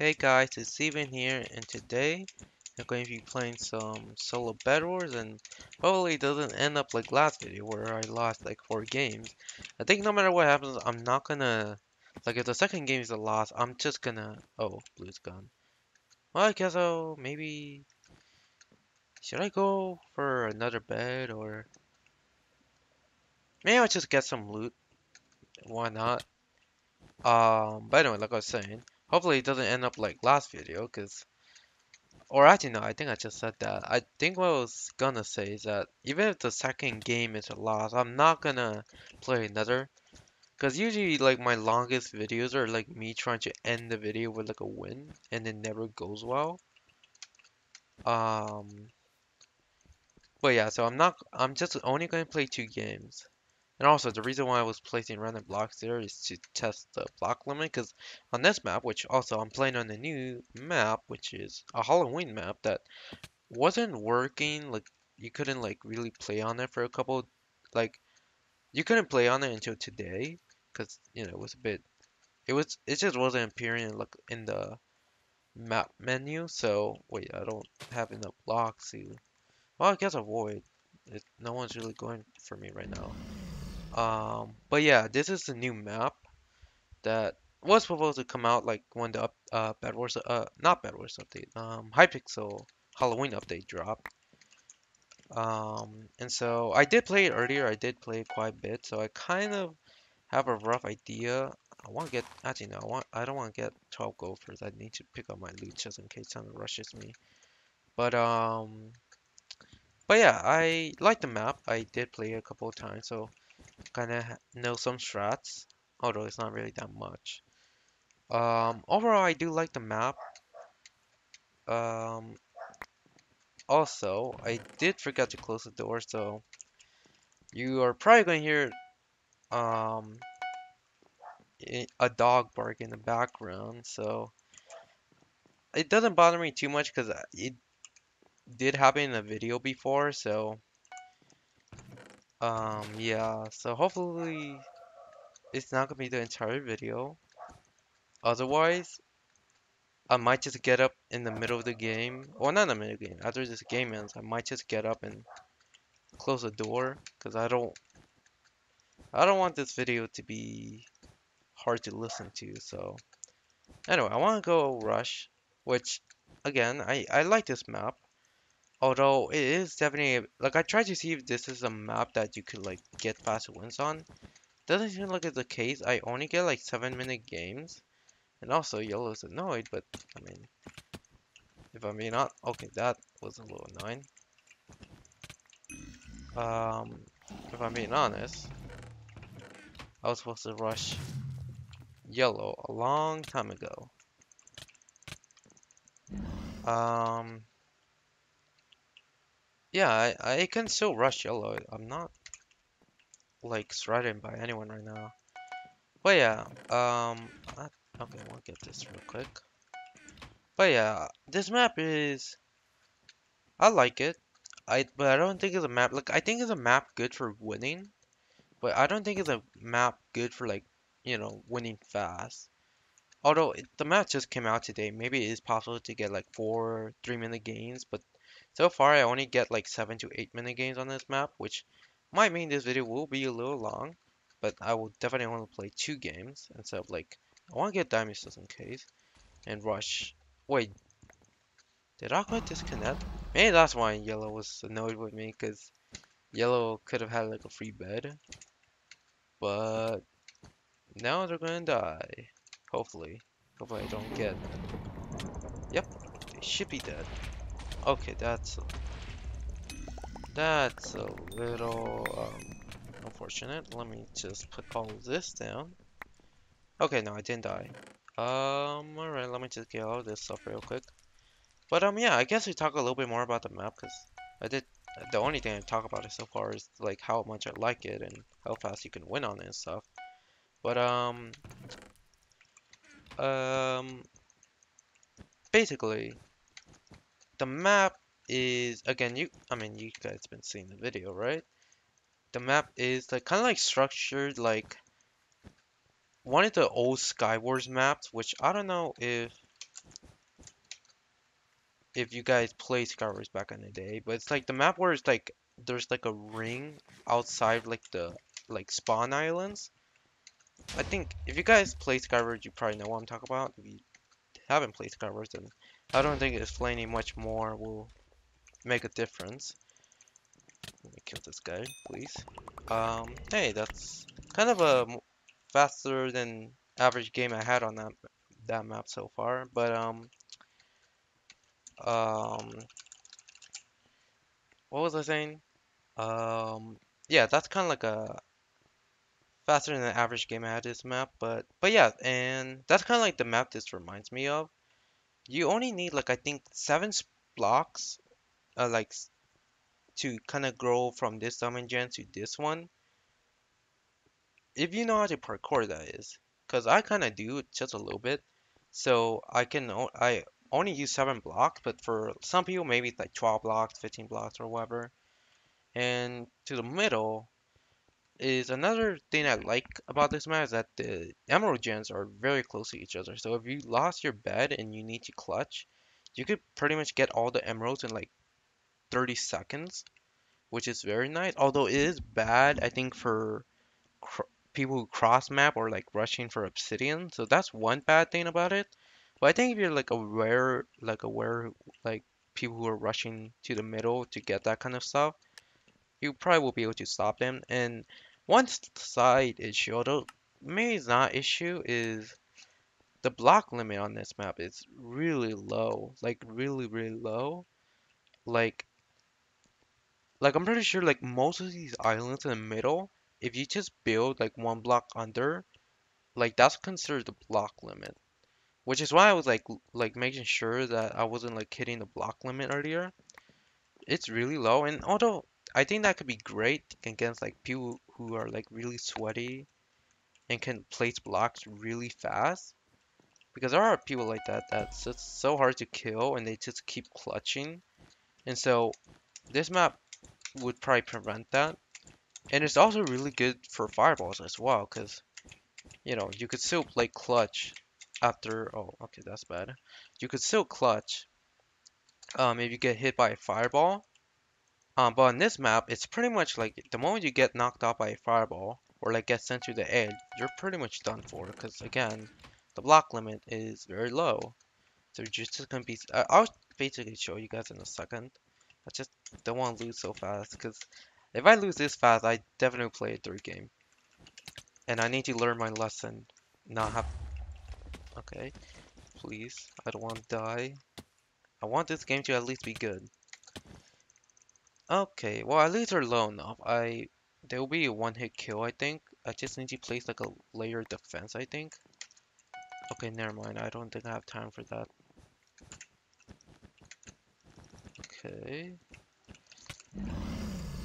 Hey guys, it's Steven here, and today I'm going to be playing some solo Bed Wars, and hopefully it doesn't end up like last video where I lost like four games. I think no matter what happens, I'm not gonna, like if the second game is a loss, I'm just gonna, oh, blue's gone. Well, I guess I'll maybe, should I go for another bed, or maybe I'll just get some loot, why not? Um, but anyway, like I was saying, hopefully it doesn't end up like last video, because, or actually no, I think I just said that. I think what I was gonna say is that even if the second game is a loss, I'm not gonna play another, because usually like my longest videos are like me trying to end the video with like a win, and it never goes well. Um, but yeah, so I'm not, I'm just only gonna play two games. And also, the reason why I was placing random blocks there is to test the block limit, because on this map, which also I'm playing on a new map, which is a Halloween map that wasn't working, like, you couldn't, like, really play on it for a couple, like, you couldn't play on it until today, because, you know, it was a bit, it was, it just wasn't appearing, like, in the map menu, so, wait, I don't have enough blocks to, well, I guess avoid. It, no one's really going for me right now. Um, but yeah, this is the new map that was supposed to come out like when the uh, Bed Wars, uh, not Bed Wars update, um, Hypixel Halloween update dropped. Um, and so I did play it earlier, I did play it quite a bit, so I kind of have a rough idea. I want to get, actually no, I, want, I don't want to get 12 gold first, I need to pick up my loot just in case someone rushes me. But, um, but yeah, I like the map, I did play a couple of times, so kind of know some strats, although it's not really that much. Um, overall, I do like the map. Um, also, I did forget to close the door, so you are probably going to hear um, a dog bark in the background, so it doesn't bother me too much because it did happen in a video before, so um, yeah, so hopefully it's not gonna be the entire video. Otherwise, I might just get up in the middle of the game. Well, not in the middle of the game. After this game ends, I might just get up and close the door because I don't I don't want this video to be hard to listen to. So anyway, I want to go rush, which again, I I like this map. Although it is definitely like I tried to see if this is a map that you could like get fast wins on. Doesn't seem like it's the case. I only get like seven minute games. And also yellow's annoyed, but I mean if I'm being not okay, that was a little annoying. Um if I'm being honest, I was supposed to rush yellow a long time ago. Um yeah, I, I can still rush yellow. I'm not like threatened by anyone right now. But yeah, um, I, okay, we'll get this real quick. But yeah, this map is, I like it. I but I don't think it's a map like I think it's a map good for winning, but I don't think it's a map good for like you know winning fast. Although it, the map just came out today, maybe it is possible to get like four three minute games, but so far, I only get like 7 to 8 minute games on this map, which might mean this video will be a little long, but I will definitely want to play two games instead of like, I want to get diamonds just in case, and rush. Wait, did Aqua disconnect? Maybe that's why Yellow was annoyed with me, because Yellow could have had like a free bed, but now they're gonna die. Hopefully. Hopefully I don't get... Yep, they should be dead. Okay, that's that's a little um, unfortunate. Let me just put all this down. Okay, no, I didn't die. Um, alright, let me just get all this stuff real quick. But um, yeah, I guess we talk a little bit more about the map because I did. The only thing I talk about it so far is like how much I like it and how fast you can win on it and stuff. But um, um, basically, the map is again you I mean you guys been seeing the video right the map is like kind of like structured like one of the old Skywars maps which I don't know if if you guys played Skywars back in the day, but it's like the map where it's like there's like a ring outside like the like spawn islands. I think if you guys play Skywars, you probably know what I'm talking about. If you haven't played Skywars, then I don't think explaining much more will make a difference. Let me kill this guy, please. Um, hey, that's kind of a faster than average game I had on that that map so far, but um, um, what was I saying? Um, yeah, that's kind of like a faster than the average game I had this map, but but yeah, and that's kind of like the map this reminds me of. You only need like I think seven blocks, uh, like to kind of grow from this diamond gen to this one. If you know how to parkour, that is, because I kind of do just a little bit. So I can I only use seven blocks, but for some people maybe it's like 12 blocks, 15 blocks, or whatever. And to the middle is another thing I mm-hmm. like about this map is that the emerald gens are very close to each other. So if you lost your bed and you need to clutch, you could pretty much get all the emeralds in like 30 seconds, which is very nice. Although it is bad, I think, for people who cross map or like rushing for obsidian. So that's one bad thing about it. But I think if you're like aware, like aware, like people who are rushing to the middle to get that kind of stuff, you probably will be able to stop them. And one side issue, although maybe not issue, is the block limit on this map is really low. Like really, really low. Like like I'm pretty sure like most of these islands in the middle, if you just build like one block under, like that's considered the block limit. Which is why I was like like making sure that I wasn't like hitting the block limit earlier. It's really low and although I think that could be great against like people who are like really sweaty and can place blocks really fast. Because there are people like that that's just so hard to kill and they just keep clutching. And so this map would probably prevent that. And it's also really good for fireballs as well because you know, you could still play clutch after, oh, okay, that's bad. You could still clutch um, if you get hit by a fireball. Um, but on this map, it's pretty much like the moment you get knocked out by a fireball or like get sent to the edge, you're pretty much done for. Because again, the block limit is very low. So you're just gonna be. I'll basically show you guys in a second. I just don't want to lose so fast because if I lose this fast, I definitely play a third game. And I need to learn my lesson. Not have Okay. Please. I don't want to die. I want this game to at least be good. Okay, well at least they're low enough. I there will be a one hit kill I think. I just need to place like a layer defense I think. Okay, never mind. I don't think I have time for that. Okay.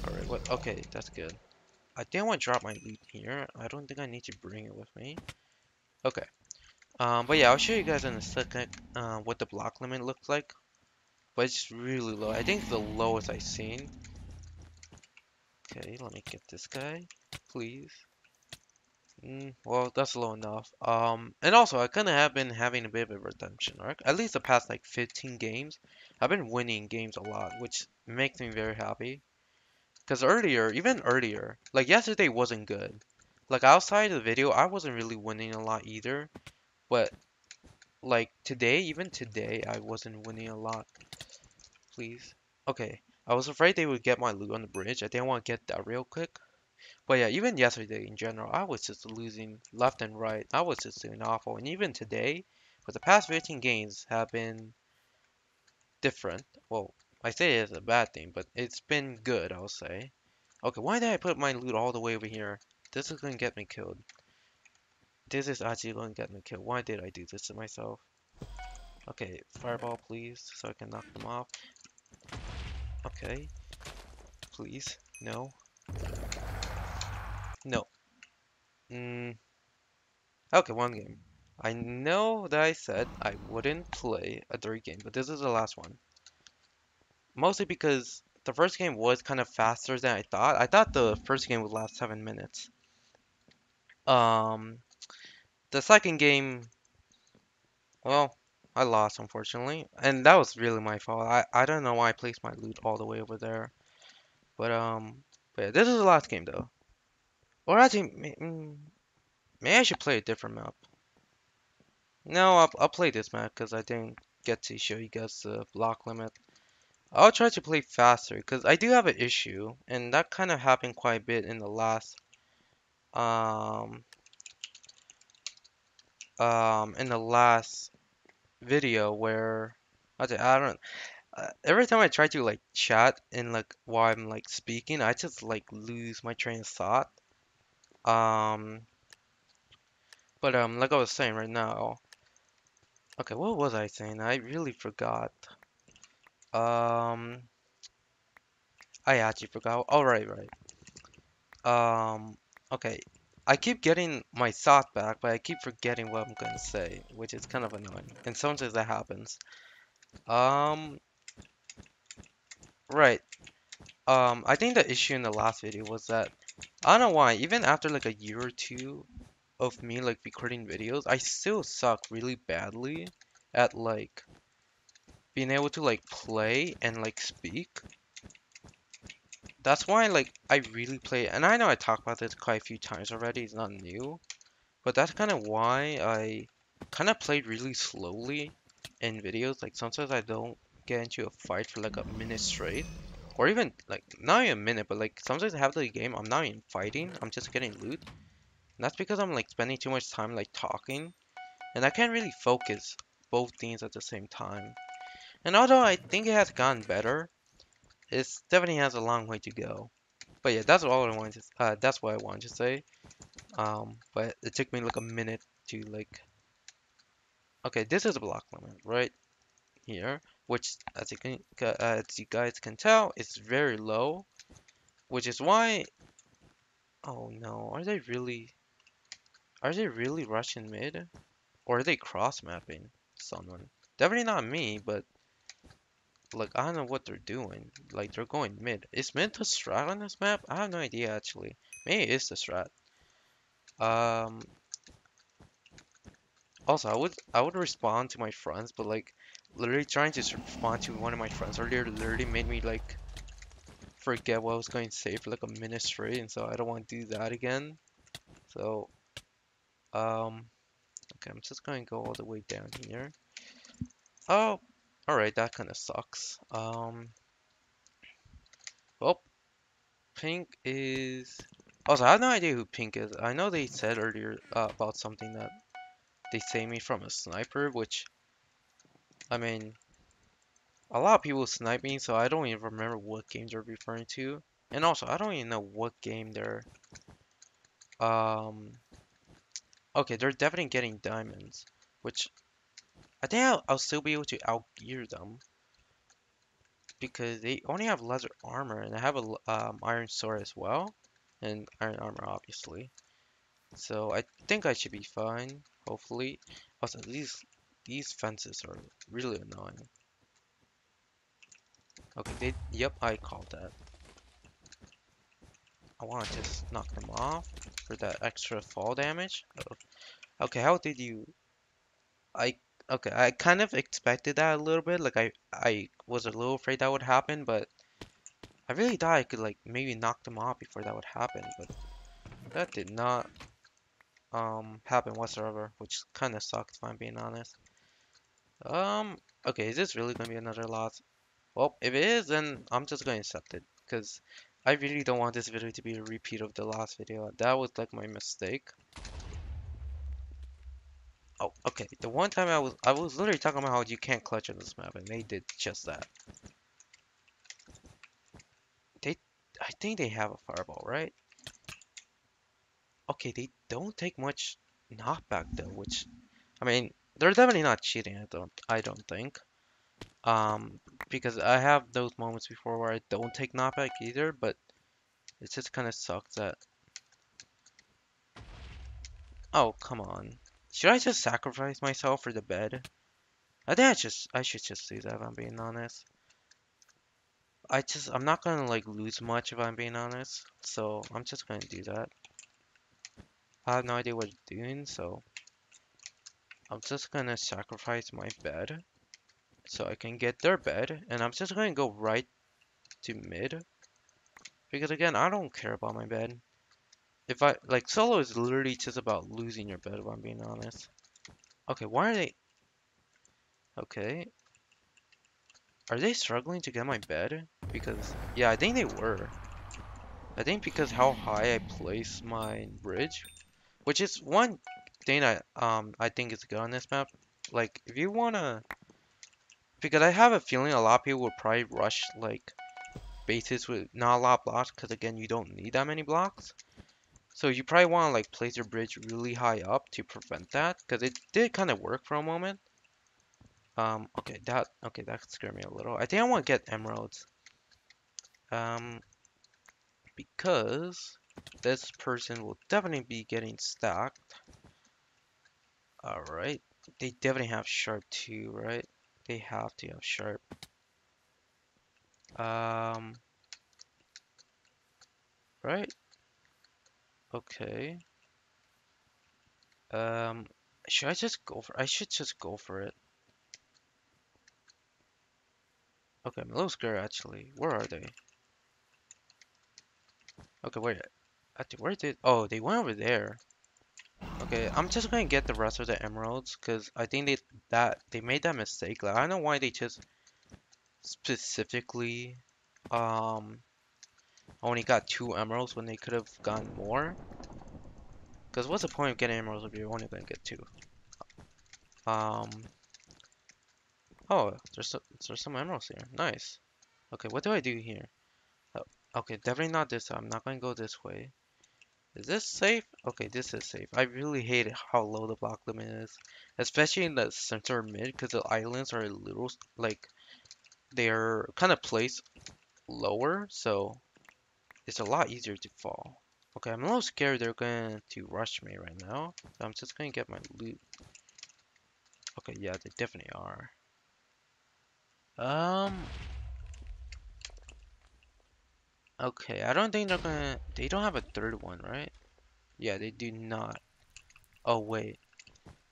Alright, what okay, that's good. I think I want to drop my loot here. I don't think I need to bring it with me. Okay. Um, but yeah, I'll show you guys in a second uh, what the block limit looks like. But it's really low. I think the lowest I've seen. Okay, let me get this guy, please. Mm, well, that's low enough. Um, and also, I kind of have been having a bit of a redemption arc. At least the past like 15 games, I've been winning games a lot, which makes me very happy. Because earlier, even earlier, like yesterday wasn't good. Like outside of the video, I wasn't really winning a lot either. But like today, even today, I wasn't winning a lot. Please. Okay. I was afraid they would get my loot on the bridge. I didn't want to get that real quick. But yeah, even yesterday in general, I was just losing left and right. I was just doing awful. And even today, for the past 15 games have been different. Well, I say it's a bad thing, but it's been good, I'll say. Okay, why did I put my loot all the way over here? This is gonna get me killed. This is actually going to get me killed. Why did I do this to myself? Okay, fireball please, so I can knock them off. Okay. Please. No. No. Mm. Okay, one game. I know that I said I wouldn't play a third game, but this is the last one. Mostly because the first game was kind of faster than I thought. I thought the first game would last 7 minutes. Um, the second game, well, I lost unfortunately, and that was really my fault. I I don't know why I placed my loot all the way over there, but um, but yeah, this is the last game though. Or actually, mm, maybe I should play a different map. No, I'll I'll play this map because I didn't get to show you guys the block limit. I'll try to play faster because I do have an issue, and that kind of happened quite a bit in the last um um in the last video where I don't uh, every time I try to like chat and like while I'm like speaking, I just like lose my train of thought. Um, but um, like I was saying right now. Okay, what was I saying? I really forgot. Um, I actually forgot. Oh, right, right. Um, okay. I keep getting my thought back, but I keep forgetting what I'm gonna say, which is kind of annoying. And sometimes that happens. Um, right. Um, I think the issue in the last video was that I don't know why, even after like a year or two of me like recording videos, I still suck really badly at like being able to like play and like speak. That's why like I really play, and I know I talked about this quite a few times already, it's not new, but that's kind of why I kind of played really slowly in videos. Like sometimes I don't get into a fight for like a minute straight. Or even like not even a minute, but like sometimes I have the game, I'm not even fighting, I'm just getting loot. And that's because I'm like spending too much time like talking. And I can't really focus both things at the same time. And although I think it has gotten better, it definitely has a long way to go. But yeah, that's all I wanted to, uh, that's what I wanted to say. Um, but it took me like a minute to like, okay, this is a block limit right here, which as you can, uh, as you guys can tell, is very low, which is why, oh no, are they really, are they really rushing mid? Or are they cross mapping someone? Definitely not me, but like I don't know what they're doing. Like they're going mid. Is mid the strat on this map? I have no idea actually. Maybe it is the strat. Um. Also, I would I would respond to my friends, but like literally trying to respond to one of my friends earlier literally made me like forget what I was going to say for like a minute straight, and so I don't want to do that again. So, um, okay, I'm just going to go all the way down here. Oh, alright, that kind of sucks. Um, well, Pink is... Also, I have no idea who Pink is. I know they said earlier uh, about something that they saved me from a sniper, which, I mean, a lot of people snipe me, so I don't even remember what game they're referring to. And also, I don't even know what game they're... Um, okay, they're definitely getting diamonds, which I think I'll, I'll still be able to outgear them because they only have leather armor and I have a um, iron sword as well and iron armor obviously. So I think I should be fine hopefully. Also these these fences are really annoying. Okay they yep I called that. I want to just knock them off for that extra fall damage. Okay how did you I Okay, I kind of expected that a little bit. Like I I was a little afraid that would happen, but I really thought I could like maybe knock them off before that would happen, but that did not um happen whatsoever, which kind of sucked if I'm being honest. Um, okay, is this really gonna be another loss? Well, if it is, then I'm just gonna accept it, because I really don't want this video to be a repeat of the last video. That was like my mistake. Oh, okay. The one time I was I was literally talking about how you can't clutch on this map, and they did just that. They, I think they have a fireball, right? Okay, they don't take much knockback though, which, I mean, they're definitely not cheating. I don't, I don't think. Um, because I have those moments before where I don't take knockback either, but it just kind of sucks that. Oh, come on. Should I just sacrifice myself for the bed? I think I just I should just do that if I'm being honest. I just I'm not gonna like lose much if I'm being honest, so I'm just gonna do that. I have no idea what it's doing, so I'm just gonna sacrifice my bed so I can get their bed, and I'm just gonna go right to mid because again, I don't care about my bed. If I like solo is literally just about losing your bed, if I'm being honest. Okay, why are they? Okay, are they struggling to get my bed? Because yeah, I think they were. I think because how high I place my bridge, which is one thing I um I think is good on this map. Like if you wanna, because I have a feeling a lot of people would probably rush like bases with not a lot of blocks, because again you don't need that many blocks. So you probably want to like place your bridge really high up to prevent that, because it did kind of work for a moment. Um, okay, that okay that scared me a little. I think I want to get emeralds. Um, because this person will definitely be getting stacked. Alright. They definitely have sharp too, right? They have to have sharp. Um, right? Okay. Um, should I just go for I should just go for it. Okay, I'm a little scared actually. Where are they? Okay, wait. I where did oh they went over there. Okay, I'm just gonna get the rest of the emeralds because I think they that they made that mistake. Like I don't know why they just specifically um only got two emeralds when they could have gotten more. Because what's the point of getting emeralds if you're only gonna get two? Um. Oh, there's some, there's some emeralds here. Nice. Okay, what do I do here? Oh, okay, definitely not this. I'm not gonna go this way. Is this safe? Okay, this is safe. I really hate how low the block limit is. Especially in the center mid, because the islands are a little, like, they're kind of placed lower, so it's a lot easier to fall. Okay, I'm a little scared they're going to rush me right now. So I'm just going to get my loot. Okay, yeah, they definitely are. Um. Okay, I don't think they're gonna... They don't have a third one, right? Yeah, they do not. Oh, wait.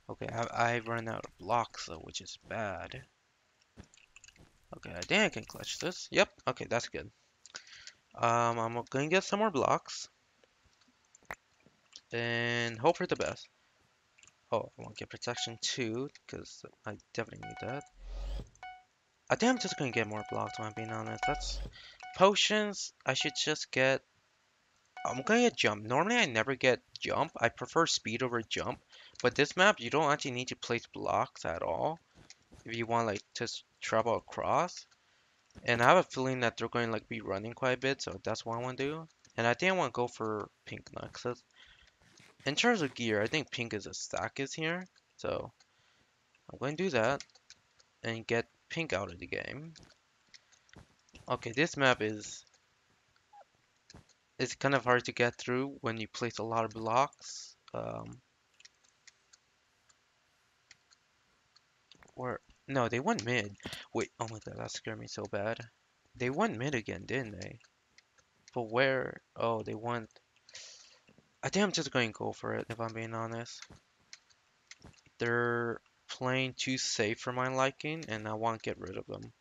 Okay, I, I run out of blocks, though, which is bad. Okay, I think I can clutch this. Yep, okay, that's good. Um, I'm gonna get some more blocks. And hope for the best. Oh, I want to get protection too, because I definitely need that. I think I'm just gonna get more blocks, when I'm being honest. That's potions. I should just get. I'm gonna get jump. Normally, I never get jump. I prefer speed over jump. But this map, you don't actually need to place blocks at all. If you want like just travel across. And I have a feeling that they're going to like be running quite a bit, so that's what I want to do. And I think I want to go for pink next. In terms of gear, I think pink is a stack is here. So I'm going to do that and get pink out of the game. Okay, this map is it's kind of hard to get through when you place a lot of blocks. Um, where no, they went mid. Wait, oh my god, that scared me so bad. They went mid again, didn't they? But where? Oh, they went... I think I'm just going to go for it, if I'm being honest. They're playing too safe for my liking, and I want to get rid of them.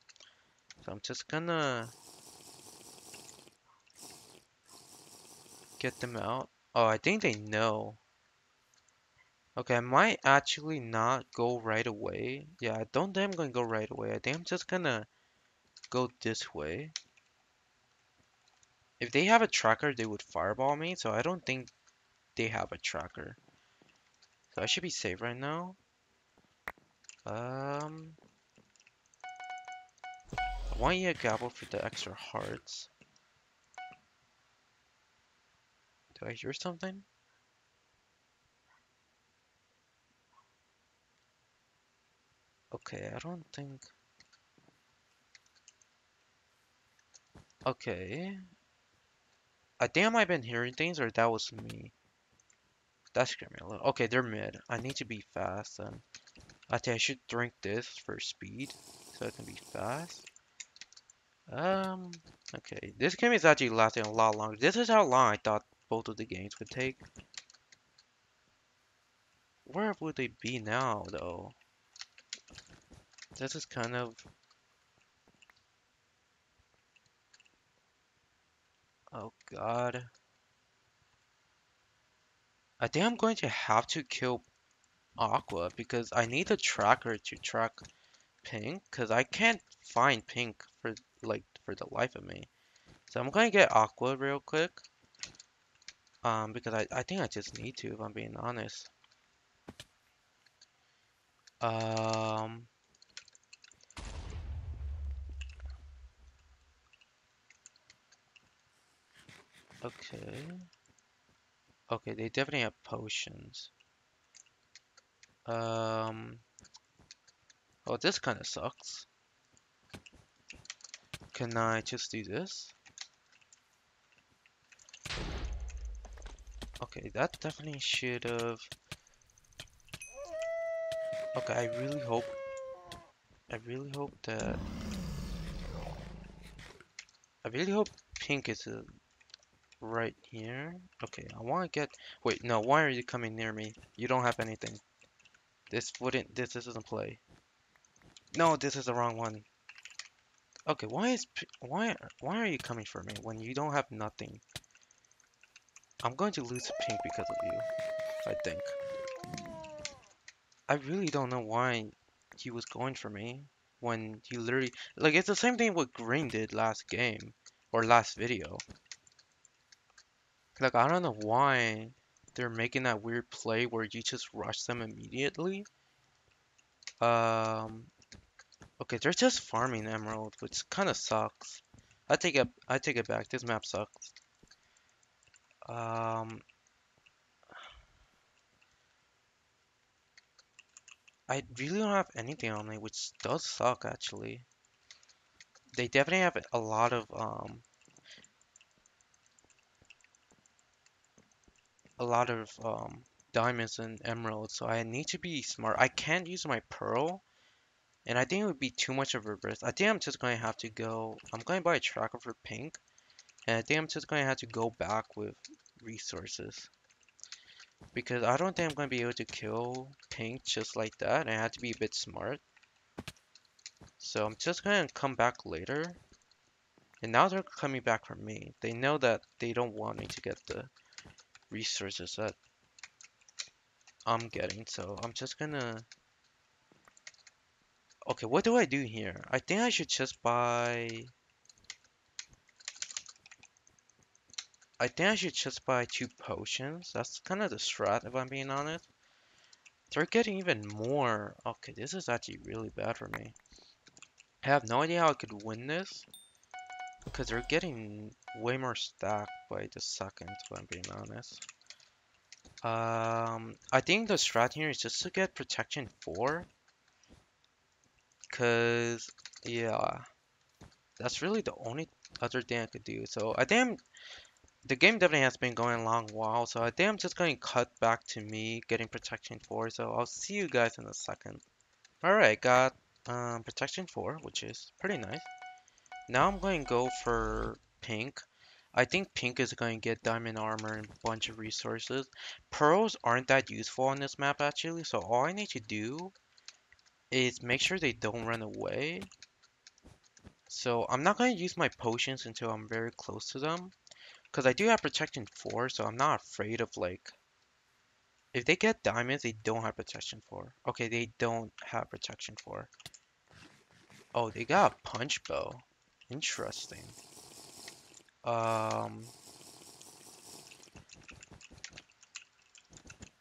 So I'm just gonna... Get them out. Oh, I think they know. Okay, I might actually not go right away. Yeah, I don't think I'm gonna go right away. I think I'm just gonna go this way. If they have a tracker, they would fireball me, so I don't think they have a tracker. So I should be safe right now. Um, I want you to gobble for the extra hearts. Do I hear something? Okay, I don't think... Okay. I think I might have been hearing things, or that was me. That scared me a little. Okay, they're mid. I need to be fast, then. I think I should drink this for speed, so I can be fast. Um, okay. This game is actually lasting a lot longer. This is how long I thought both of the games would take. where would they be now, though? This is kind of... Oh god. I think I'm going to have to kill Aqua because I need a tracker to track Pink because I can't find Pink for like for the life of me. So I'm gonna get Aqua real quick. Um, because I, I think I just need to if I'm being honest. Um, okay. Okay, they definitely have potions. Um, oh, this kind of sucks. Can I just do this? Okay, that definitely should have Okay, I really hope I really hope that I really hope pink is uh, right here. Okay, I want to get Wait, no, why are you coming near me? You don't have anything. This wouldn't this, this doesn't play. No, this is the wrong one. Okay, why is why why are you coming for me when you don't have nothing? I'm going to lose pink because of you, I think. I really don't know why he was going for me when he literally like it's the same thing what Green did last game or last video. Like I don't know why they're making that weird play where you just rush them immediately. Um Okay, they're just farming emerald, which kind of sucks. I take it I take it back. This map sucks. Um I really don't have anything on me, which does suck actually. They definitely have a lot of um a lot of um diamonds and emeralds, so I need to be smart. I can't use my pearl, and I think it would be too much of a risk. I think I'm just going to have to go. I'm going to buy a tracker for pink, and I think I'm just going to have to go back with resources. Because I don't think I'm going to be able to kill Pink just like that. I have to be a bit smart. So I'm just going to come back later. And now they're coming back for me. They know that they don't want me to get the resources that I'm getting. So I'm just to... Okay, what do I do here? I think I should just buy... I think I should just buy two potions. That's kind of the strat, if I'm being honest. They're getting even more. Okay, this is actually really bad for me. I have no idea how I could win this. Because they're getting way more stacked by the second, if I'm being honest. Um, I think the strat here is just to get protection 4. Because, yeah. That's really the only other thing I could do. So I think I'm the game definitely has been going a long while, so I think I'm just going to cut back to me getting Protection 4, so I'll see you guys in a second. Alright, got um, Protection 4, which is pretty nice. Now I'm going to go for Pink. I think Pink is going to get Diamond Armor and a bunch of resources. Pearls aren't that useful on this map, actually, so all I need to do is make sure they don't run away. So I'm not going to use my potions until I'm very close to them. Because I do have protection 4, so I'm not afraid of, like... If they get diamonds, they don't have protection 4. Okay, they don't have protection 4. Oh, they got a punch bow. Interesting. Um...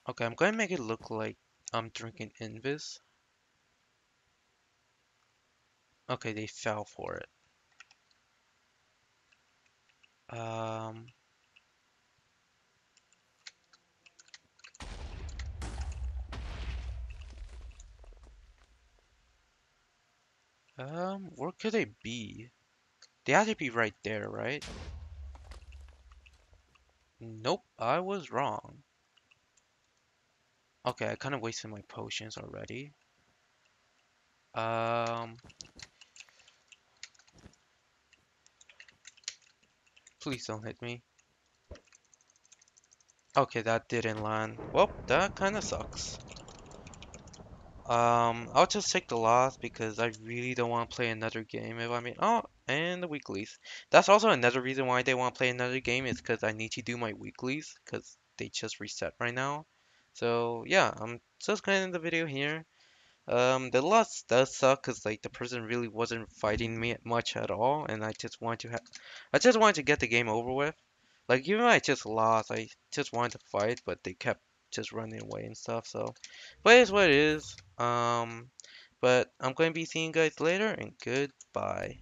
Okay, I'm going to make it look like I'm drinking Invis. Okay, they fell for it. Um, um, where could they be? They have to be right there, right? Nope, I was wrong. Okay, I kind of wasted my potions already. Um, Please don't hit me. Okay, that didn't land. Well, that kind of sucks. Um, I'll just take the loss because I really don't want to play another game if I mean, oh, and the weeklies. That's also another reason why they want to play another game is because I need to do my weeklies because they just reset right now. So yeah, I'm just gonna end the video here. Um, the loss does suck because like the person really wasn't fighting me much at all, and I just want to have, I just wanted to get the game over with. Like even though I just lost, I just wanted to fight, but they kept just running away and stuff. So, but it's what it is. Um, but I'm going to be seeing you guys later, and goodbye.